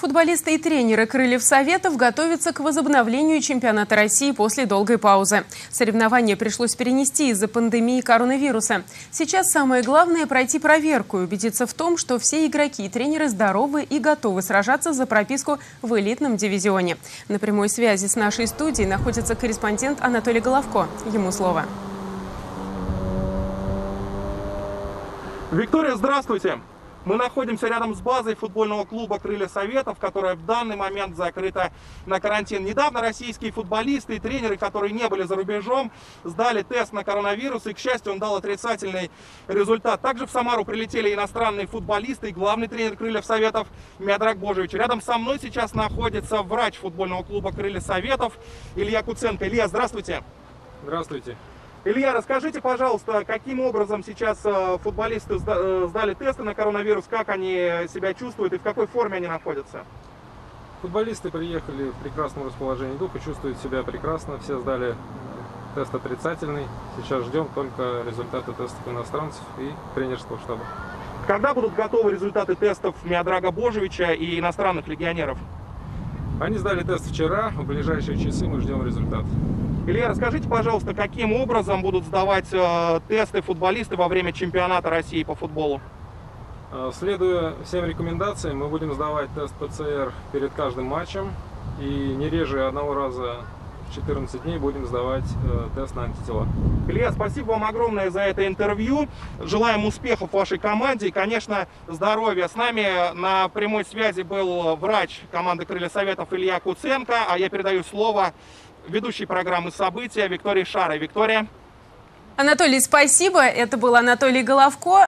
Футболисты и тренеры «Крыльев Советов» готовятся к возобновлению чемпионата России после долгой паузы. Соревнования пришлось перенести из-за пандемии коронавируса. Сейчас самое главное – пройти проверку и убедиться в том, что все игроки и тренеры здоровы и готовы сражаться за прописку в элитном дивизионе. На прямой связи с нашей студией находится корреспондент Анатолий Головко. Ему слово. Виктория, здравствуйте! Мы находимся рядом с базой футбольного клуба «Крылья Советов», которая в данный момент закрыта на карантин. Недавно российские футболисты и тренеры, которые не были за рубежом, сдали тест на коронавирус, и, к счастью, он дал отрицательный результат. Также в Самару прилетели иностранные футболисты и главный тренер «Крыльев Советов» Миодрак Божевич. Рядом со мной сейчас находится врач футбольного клуба «Крылья Советов» Илья Куценко. Илья, здравствуйте. Здравствуйте. Илья, расскажите, пожалуйста, каким образом сейчас э, футболисты э, сдали тесты на коронавирус, как они себя чувствуют и в какой форме они находятся? Футболисты приехали в прекрасном расположении духа, чувствуют себя прекрасно, все сдали тест отрицательный. Сейчас ждем только результаты тестов иностранцев и тренерского штаба. Когда будут готовы результаты тестов Миодрага Божевича и иностранных легионеров? Они сдали тест вчера, в ближайшие часы мы ждем результат. Илья, расскажите, пожалуйста, каким образом будут сдавать э, тесты футболисты во время чемпионата России по футболу? Э, следуя всем рекомендациям, мы будем сдавать тест ПЦР перед каждым матчем. И не реже одного раза 14 дней будем сдавать э, тест на антитела. Илья, спасибо вам огромное за это интервью. Желаем успехов вашей команде и, конечно, здоровья. С нами на прямой связи был врач команды Крылья Советов Илья Куценко, а я передаю слово ведущей программы «События» Виктории Шарой. Виктория. Анатолий, спасибо. Это был Анатолий Головко.